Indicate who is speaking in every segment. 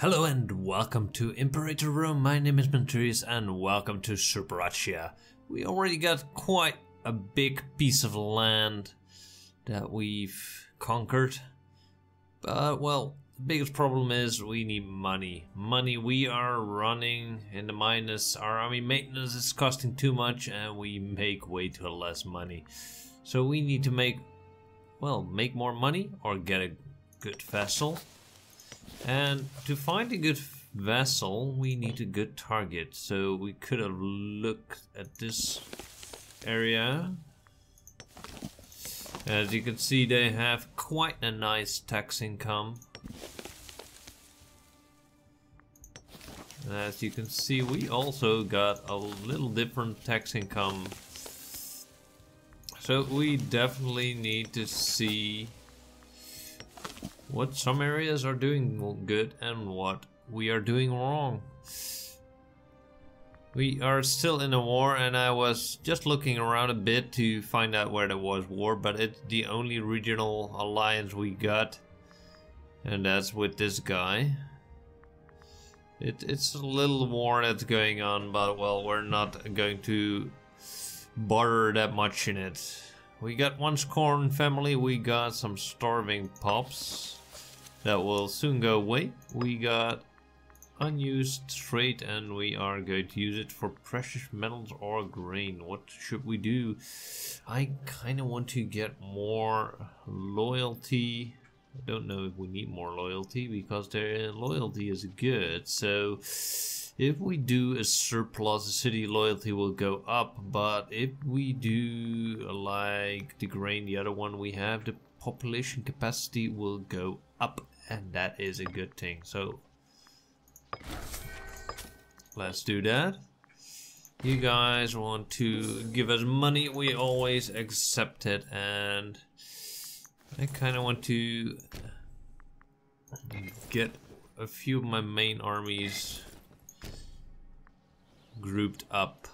Speaker 1: Hello and welcome to Imperator Rome. My name is Menturius and welcome to Superatia. We already got quite a big piece of land that we've conquered. But well, the biggest problem is we need money. Money, we are running in the minus. Our army maintenance is costing too much and we make way too less money. So we need to make, well, make more money or get a good vassal. And to find a good vassal, we need a good target. So we could have looked at this area. As you can see, they have quite a nice tax income. As you can see, we also got a little different tax income. So we definitely need to see what some areas are doing good and what we are doing wrong. We are still in a war and I was just looking around a bit to find out where there was war, but it's the only regional alliance we got. And that's with this guy. It, it's a little war that's going on, but well, we're not going to bother that much in it. We got one scorn family, we got some starving pops that will soon go away. We got unused trade and we are going to use it for precious metals or grain. What should we do? I kind of want to get more loyalty. I don't know if we need more loyalty because their loyalty is good. So if we do a surplus, the city loyalty will go up. But if we do like the grain, the other one we have, the population capacity will go up and that is a good thing. So let's do that. You guys want to give us money? We always accept it. And I kind of want to get a few of my main armies grouped up.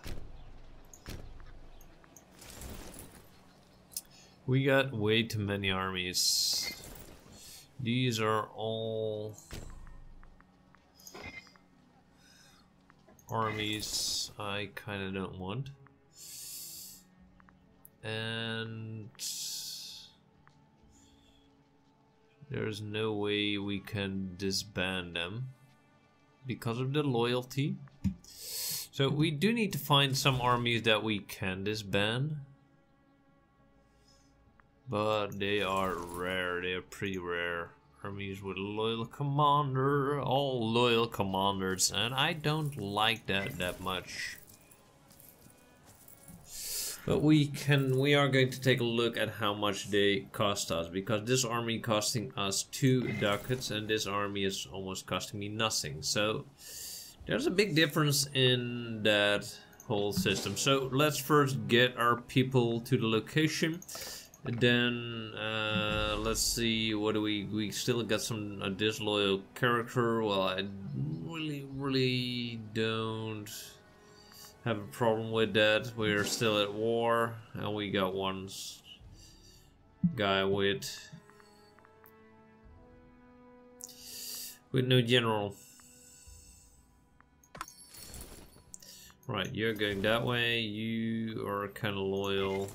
Speaker 1: We got way too many armies these are all armies I kind of don't want. And there's no way we can disband them because of the loyalty. So we do need to find some armies that we can disband. But they are rare, they are pretty rare. Armies with loyal commander, all loyal commanders, and I don't like that that much. But we can, we are going to take a look at how much they cost us, because this army costing us two ducats, and this army is almost costing me nothing. So, there's a big difference in that whole system. So, let's first get our people to the location then uh, let's see what do we we still got some a disloyal character. Well I really really don't have a problem with that. We're still at war and we got one guy with with no general. Right you're going that way. You are kind of loyal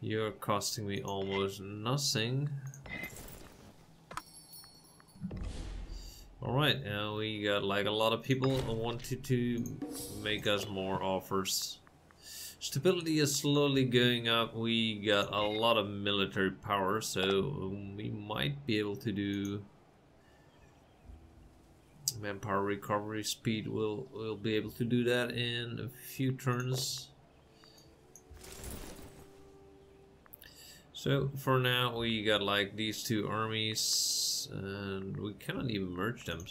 Speaker 1: you're costing me almost nothing. Alright, now we got like a lot of people wanted to make us more offers. Stability is slowly going up. We got a lot of military power, so we might be able to do manpower recovery speed. We'll, we'll be able to do that in a few turns. So for now we got like these two armies and we cannot even merge them.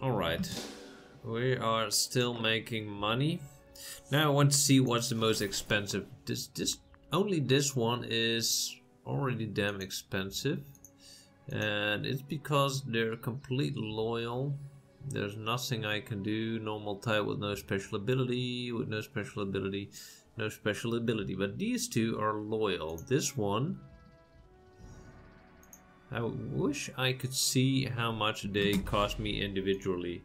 Speaker 1: Alright, we are still making money. Now I want to see what's the most expensive. This, this, only this one is already damn expensive. And it's because they're completely loyal there's nothing I can do. Normal type with no special ability, with no special ability. no special ability. But these two are loyal. This one... I wish I could see how much they cost me individually.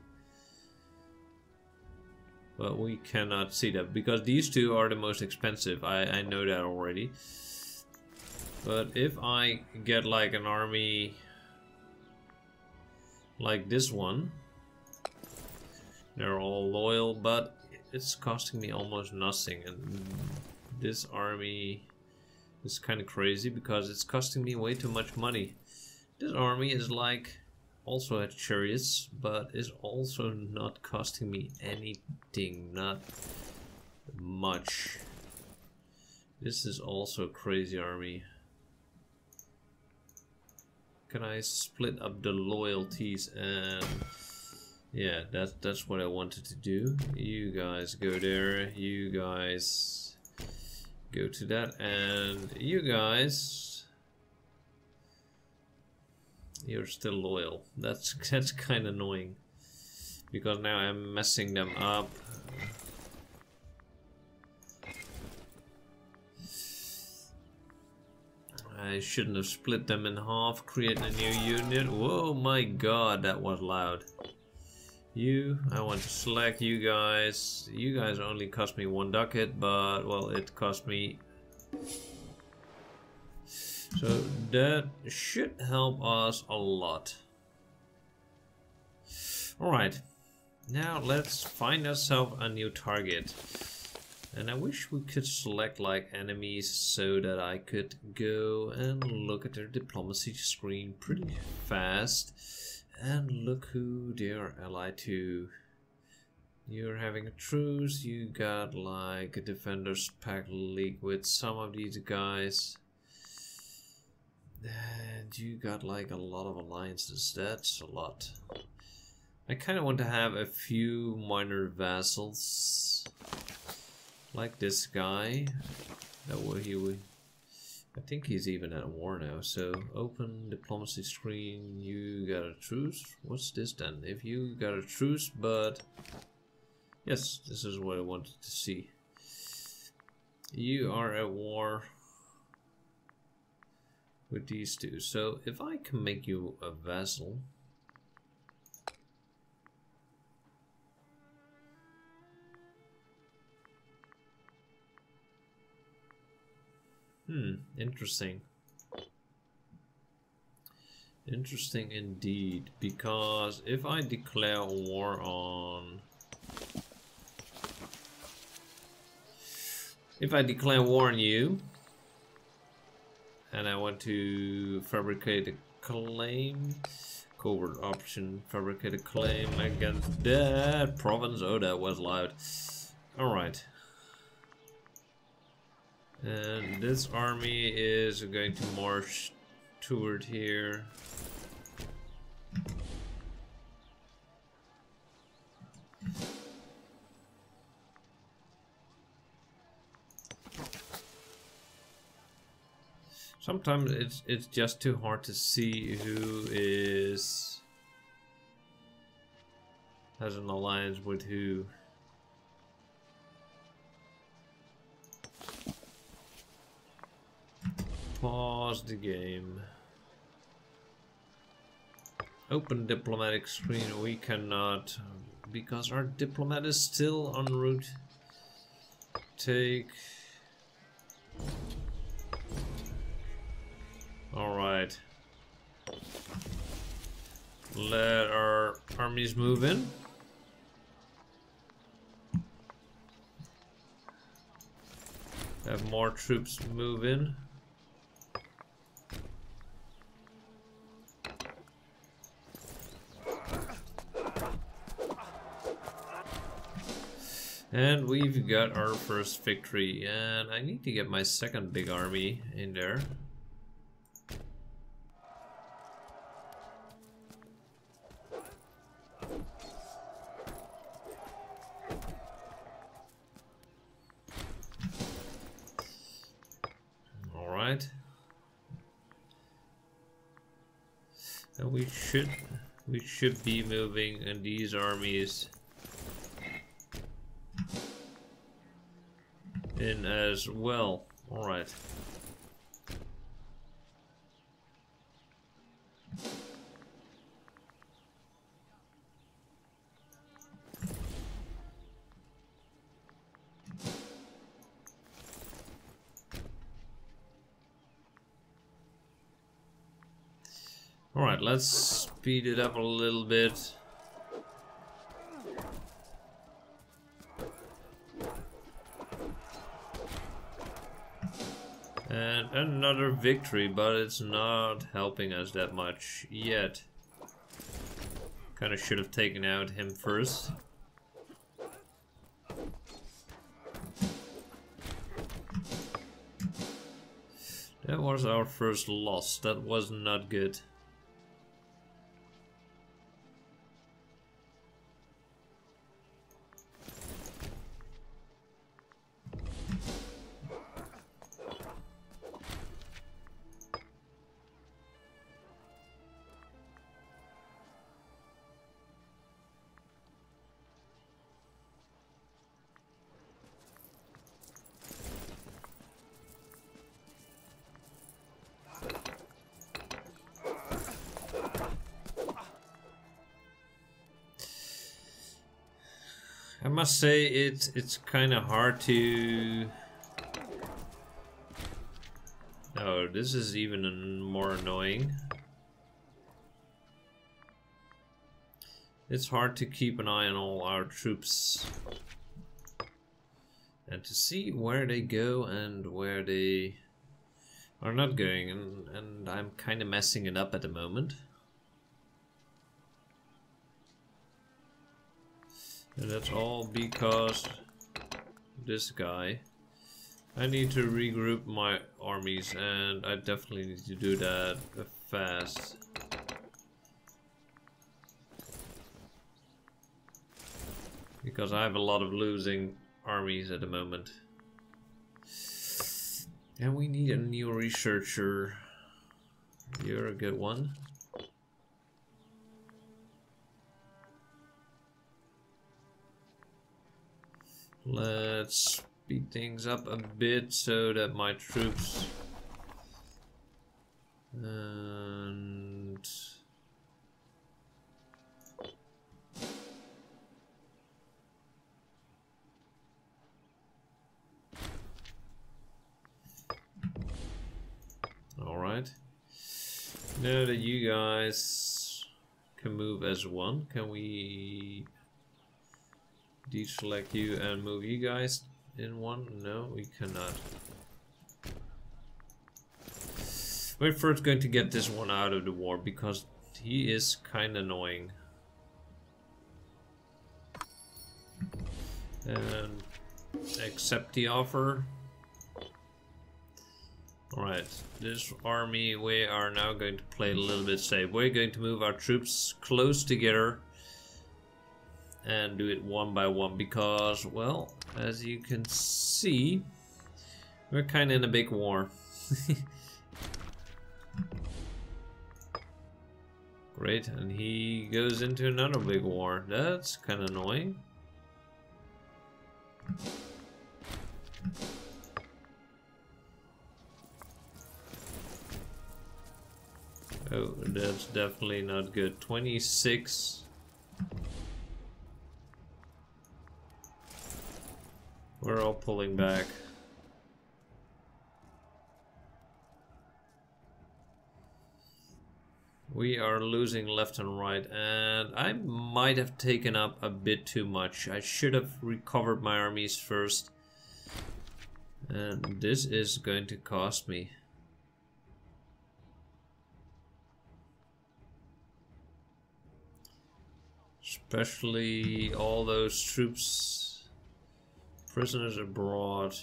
Speaker 1: But we cannot see that because these two are the most expensive. I, I know that already. But if I get like an army like this one, they're all loyal, but it's costing me almost nothing. And this army is kind of crazy because it's costing me way too much money. This army is like also at chariots, but is also not costing me anything, not much. This is also a crazy army. Can I split up the loyalties and yeah, that's that's what I wanted to do. You guys go there, you guys go to that, and you guys you're still loyal. That's that's kind of annoying because now I'm messing them up. I shouldn't have split them in half, create a new unit. Whoa, my god, that was loud. You, I want to select you guys. You guys only cost me one ducat, but, well, it cost me... So that should help us a lot. Alright, now let's find ourselves a new target. And I wish we could select like enemies so that I could go and look at their diplomacy screen pretty fast. And look who are allied to. You're having a truce, you got like a Defensive pact League with some of these guys. And you got like a lot of alliances, that's a lot. I kind of want to have a few minor vassals. Like this guy. That way he I think he's even at war now. So open diplomacy screen. You got a truce. What's this then? If you got a truce, but yes, this is what I wanted to see. You are at war with these two. So if I can make you a vassal. Hmm, interesting. Interesting indeed, because if I declare war on... If I declare war on you, and I want to fabricate a claim, covert option, fabricate a claim against that province, oh that was loud. Alright, and this army is going to march toward here. Sometimes it's it's just too hard to see who is has an alliance with who. Pause the game. Open diplomatic screen. We cannot because our diplomat is still en route. Take. Alright. Let our armies move in. Have more troops move in. And we've got our first victory, and I need to get my second big army in there. Alright. And we should we should be moving in these armies in as well. Alright. Alright, let's speed it up a little bit. Another victory, but it's not helping us that much yet. Kinda should have taken out him first. That was our first loss. That was not good. Must say it's it's kind of hard to. Oh, this is even more annoying. It's hard to keep an eye on all our troops and to see where they go and where they are not going and, and I'm kind of messing it up at the moment. And that's all because this guy. I need to regroup my armies and I definitely need to do that fast. Because I have a lot of losing armies at the moment. And we need a new researcher. You're a good one. Let's speed things up a bit so that my troops and all right. Now that you guys can move as one can we deselect you and move you guys in one? No, we cannot. We're first going to get this one out of the war because he is kind of annoying. And accept the offer. Alright, this army, we are now going to play a little bit safe. We're going to move our troops close together and do it one by one because, well, as you can see, we're kind of in a big war. Great, and he goes into another big war. That's kind of annoying. Oh, that's definitely not good. 26 We're all pulling back. We are losing left and right, and I might have taken up a bit too much. I should have recovered my armies first. And this is going to cost me. Especially all those troops Prisoners abroad.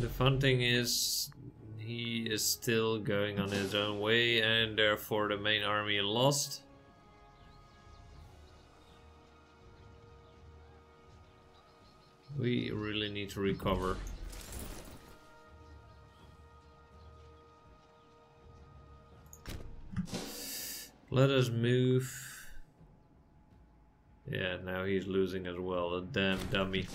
Speaker 1: The fun thing is he is still going on his own way and therefore the main army lost. We really need to recover. Let us move. Yeah, now he's losing as well, a damn dummy.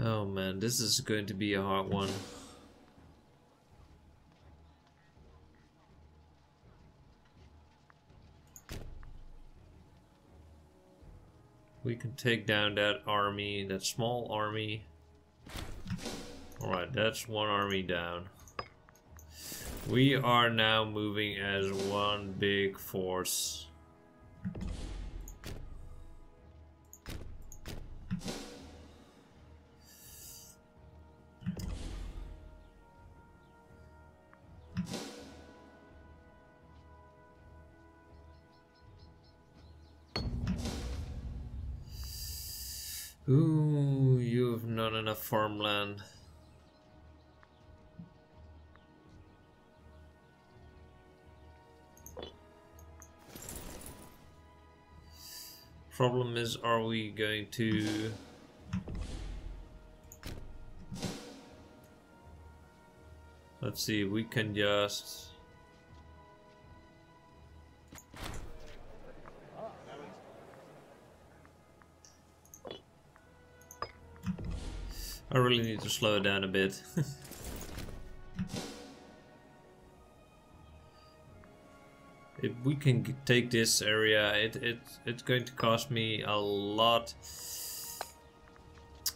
Speaker 1: Oh man, this is going to be a hard one. We can take down that army, that small army. Alright, that's one army down. We are now moving as one big force. Farmland. Problem is, are we going to... Let's see, we can just... I really need to slow it down a bit. if we can take this area, it, it it's going to cost me a lot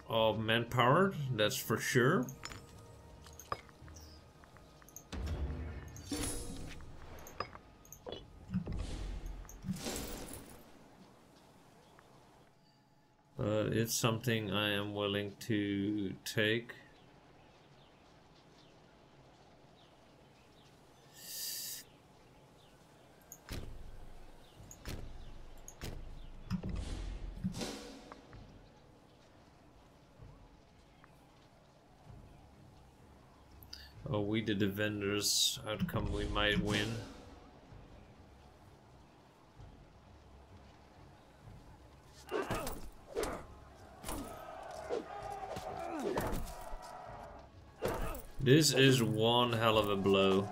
Speaker 1: of manpower, that's for sure. It's something I am willing to take. Oh, we did the defenders outcome we might win. This is one hell of a blow.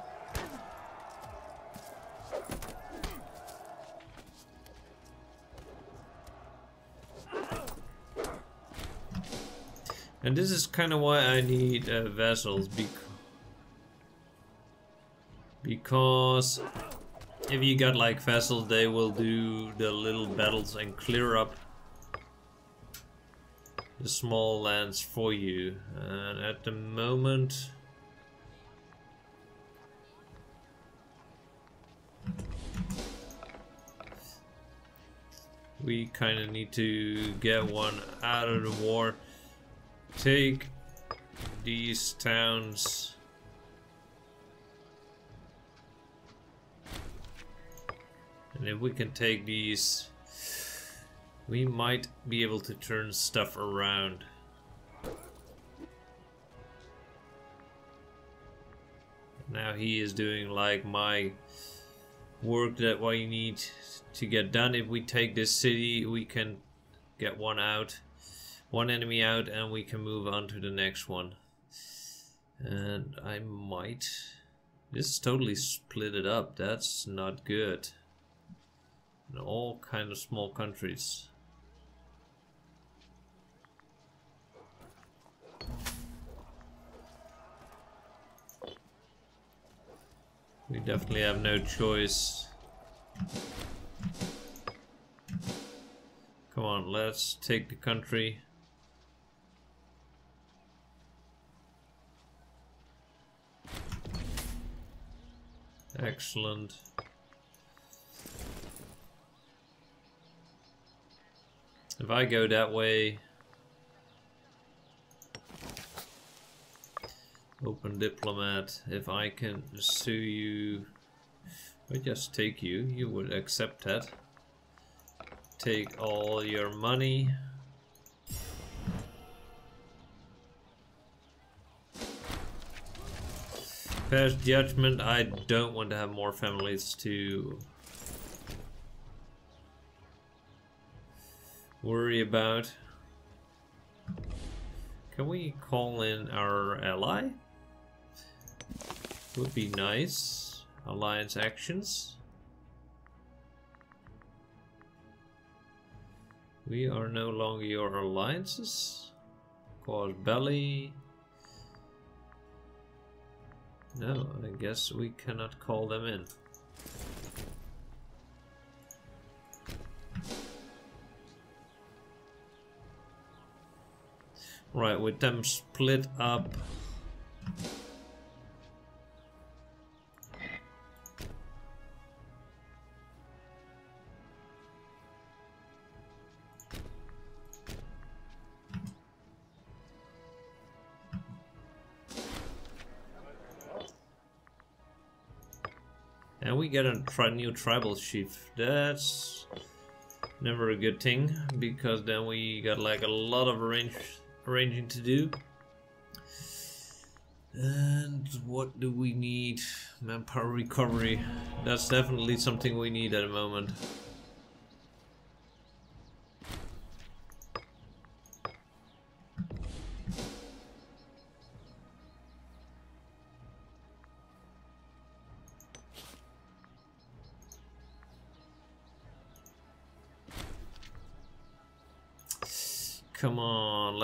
Speaker 1: And this is kind of why I need uh, vassals, bec because if you got like vassals, they will do the little battles and clear up the small lands for you. And at the moment, we kind of need to get one out of the war. Take these towns. And if we can take these, we might be able to turn stuff around. Now he is doing like my work that we need to get done. If we take this city, we can get one out, one enemy out, and we can move on to the next one. And I might... This is totally split it up. That's not good. In all kind of small countries. We definitely have no choice. Come on, let's take the country. Excellent. If I go that way... Open diplomat, if I can sue you... I just take you, you would accept that. Take all your money. Pass judgment, I don't want to have more families to worry about. Can we call in our ally? Would be nice. Alliance actions. We are no longer your alliances. Casus belli. No, I guess we cannot call them in. Right, with them split up. Get a tri new tribal chief. That's never a good thing because then we got like a lot of range arranging to do. And what do we need? Manpower recovery. That's definitely something we need at the moment.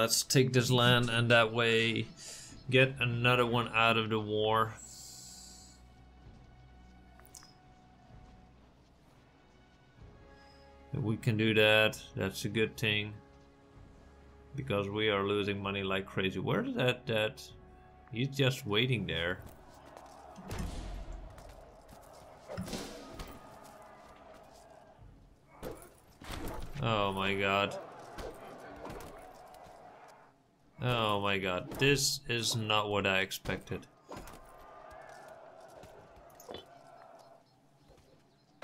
Speaker 1: Let's take this land and that way get another one out of the war. If we can do that, that's a good thing. Because we are losing money like crazy. Where is that, that? He's just waiting there. Oh my god. Oh my god, this is not what I expected.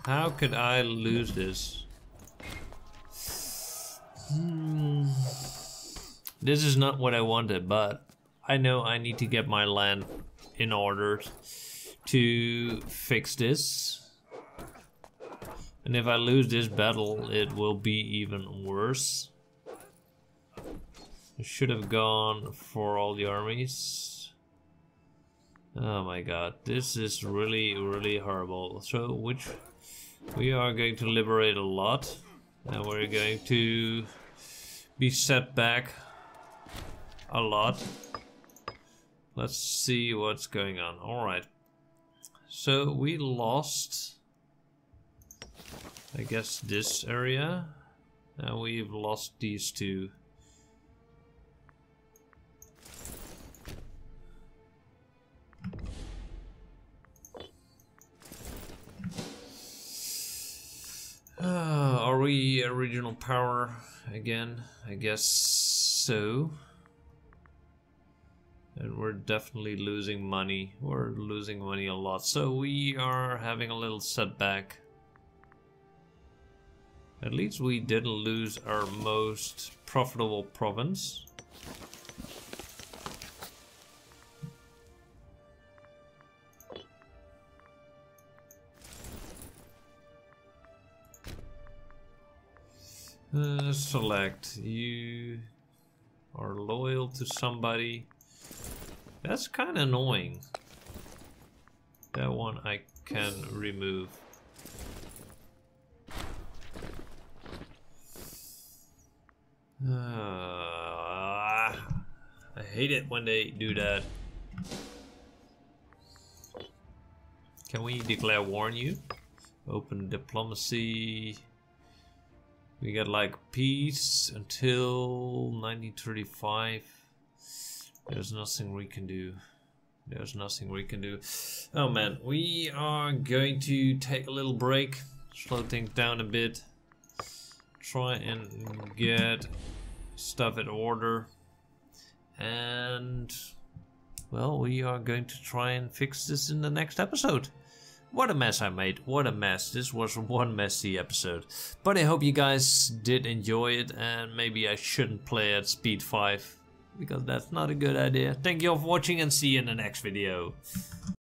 Speaker 1: How could I lose this? Hmm. This is not what I wanted, but I know I need to get my land in order to fix this. And if I lose this battle, it will be even worse. Should have gone for all the armies. Oh my god, this is really, really horrible. So, which we are going to liberate a lot, and we're going to be set back a lot. Let's see what's going on. Alright. So, we lost, I guess, this area. And we've lost these two. Uh, are we a regional power again? I guess so. And we're definitely losing money. We're losing money a lot. So we are having a little setback. At least we didn't lose our most profitable province. Uh, select. You are loyal to somebody. That's kind of annoying. That one I can remove. Uh, I hate it when they do that. Can we declare war on you? Open diplomacy. We got like peace until 1935. There's nothing we can do. There's nothing we can do. Oh man, we are going to take a little break, slow things down a bit, try and get stuff in order, and well, we are going to try and fix this in the next episode. What a mess I made. What a mess. This was one messy episode. But I hope you guys did enjoy it and maybe I shouldn't play at speed 5 because that's not a good idea. Thank you all for watching and see you in the next video.